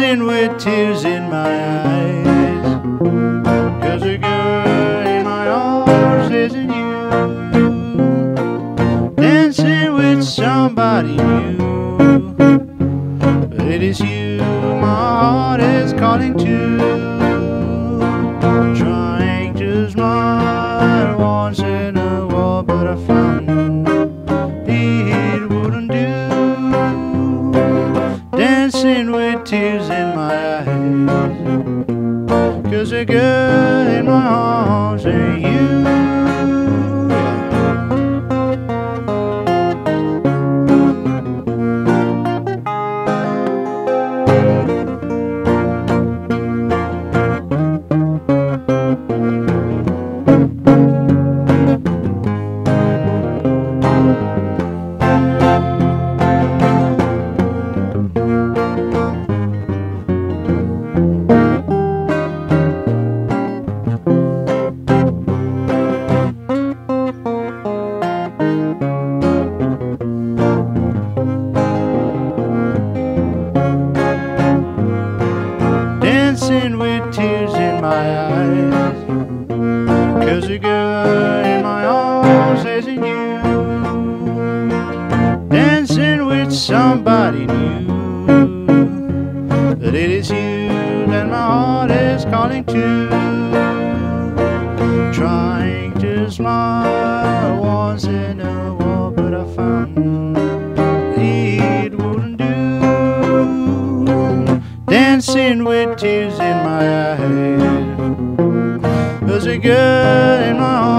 with tears in my eyes. Cause the girl in my arms isn't you. Dancing with somebody new. but It is you my heart is calling to. Tears in my eyes. Cause the girl in my arms ain't you. Eyes. Cause the girl in my arms isn't you. Dancing with somebody new. But it is you that my heart is calling to. Trying to smile with tears in my eyes. There's a girl in my.